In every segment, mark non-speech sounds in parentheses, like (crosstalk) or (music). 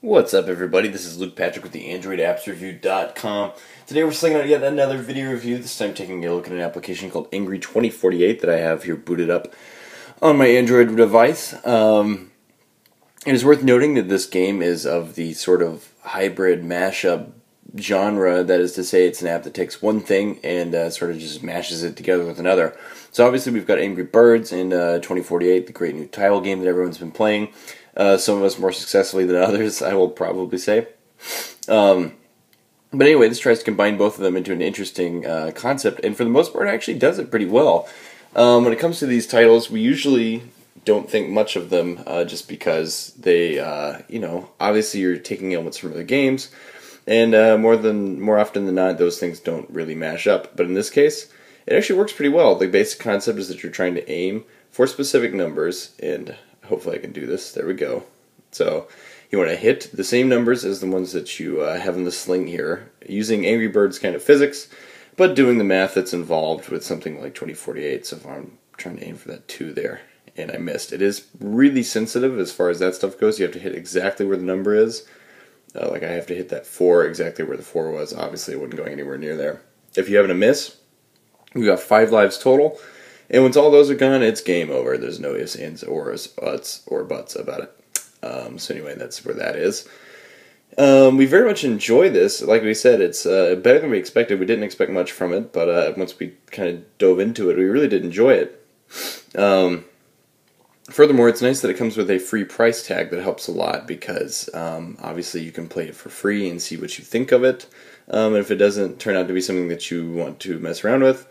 What's up, everybody? This is Luke Patrick with the AndroidAppsReview.com. Today we're slinging out yet another video review, this time taking a look at an application called Angry 2048 that I have here booted up on my Android device. Um, it is worth noting that this game is of the sort of hybrid mashup genre, that is to say, it's an app that takes one thing and uh, sort of just mashes it together with another. So obviously we've got Angry Birds in uh, 2048, the great new tile game that everyone's been playing. Uh, some of us more successfully than others, (laughs) I will probably say. Um, but anyway, this tries to combine both of them into an interesting uh, concept, and for the most part, actually does it pretty well. Um, when it comes to these titles, we usually don't think much of them uh, just because they, uh, you know, obviously you're taking elements from other games, and uh, more than more often than not, those things don't really mash up. But in this case, it actually works pretty well. The basic concept is that you're trying to aim for specific numbers, and hopefully I can do this. There we go. So you want to hit the same numbers as the ones that you uh, have in the sling here, using Angry Birds kind of physics, but doing the math that's involved with something like 2048. So if I'm trying to aim for that 2 there, and I missed. It is really sensitive as far as that stuff goes. You have to hit exactly where the number is. Uh, like I have to hit that 4 exactly where the 4 was. Obviously, it wasn't going anywhere near there. If you happen to miss, we got 5 lives total. And once all those are gone, it's game over. There's no ifs, ands, or buts, or buts about it. Um, so anyway, that's where that is. Um, we very much enjoy this. Like we said, it's uh, better than we expected. We didn't expect much from it, but uh, once we kind of dove into it, we really did enjoy it. Um, furthermore, it's nice that it comes with a free price tag that helps a lot because um, obviously you can play it for free and see what you think of it. Um, and if it doesn't turn out to be something that you want to mess around with,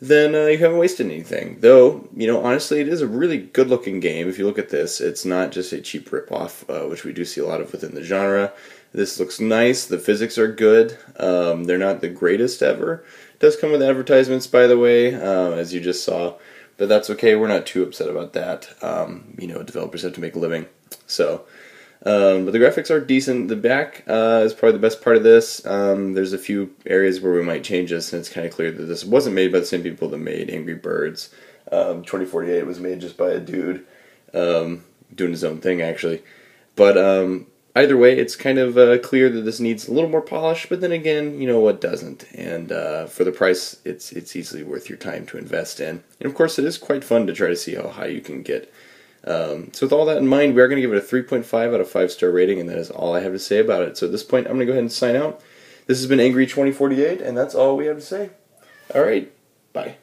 then uh, you haven't wasted anything. Though, you know, honestly, it is a really good looking game. If you look at this, it's not just a cheap ripoff, uh, which we do see a lot of within the genre. This looks nice. The physics are good. Um, they're not the greatest ever. It does come with advertisements, by the way, uh, as you just saw. But that's okay. We're not too upset about that. Um, you know, developers have to make a living. So, um, but the graphics are decent. The back uh, is probably the best part of this. Um, there's a few areas where we might change this, and it's kind of clear that this wasn't made by the same people that made Angry Birds. Um, 2048 was made just by a dude um, doing his own thing, actually. But um, either way, it's kind of uh, clear that this needs a little more polish. But then again, you know what doesn't? And uh, for the price, it's it's easily worth your time to invest in. And of course, it is quite fun to try to see how high you can get um, so with all that in mind, we are going to give it a 3.5 out of 5 star rating, and that is all I have to say about it. So at this point, I'm going to go ahead and sign out. This has been Angry 2048, and that's all we have to say. All right, bye.